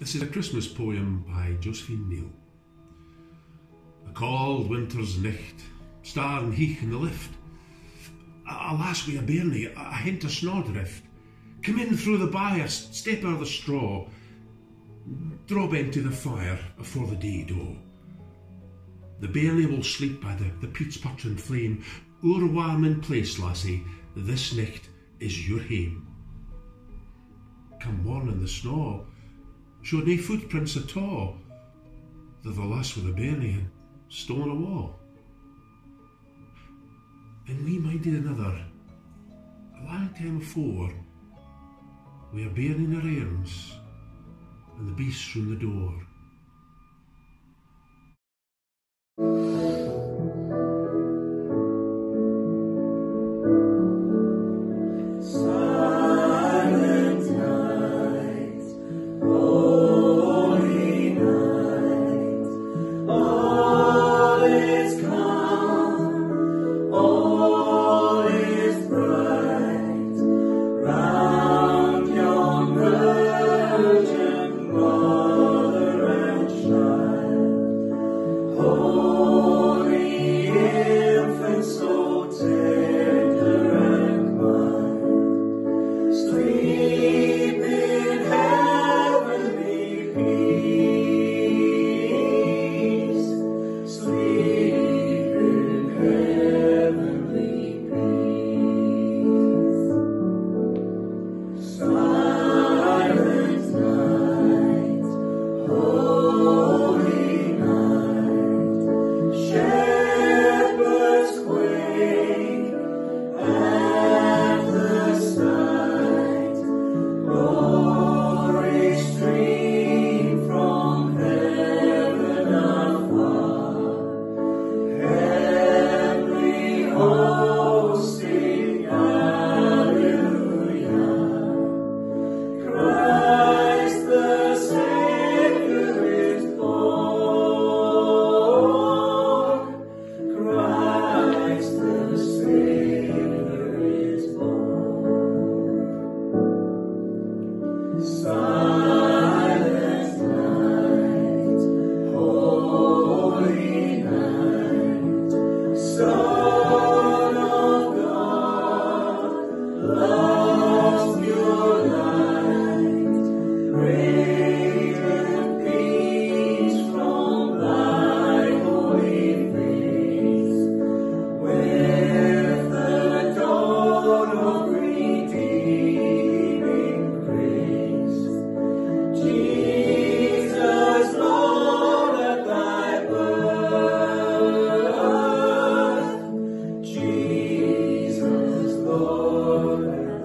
This is a Christmas poem by Josephine Neal. A cold winter's nicht, star and heach in the lift. A, lass wi a bairnie, a, hint of snowdrift. Come in through the byre, step o'er the straw, drop into the fire afore the day do. The bairnie will sleep by the, the peat's puttering flame, oor warm in place, lassie, this nicht is your hame. Come on in the snow, showed nae footprints at all, though the lass with the bairnie had stolen a wall. And we minded another, a long time afore, we are bairning our arms, and the beasts from the door. Lord.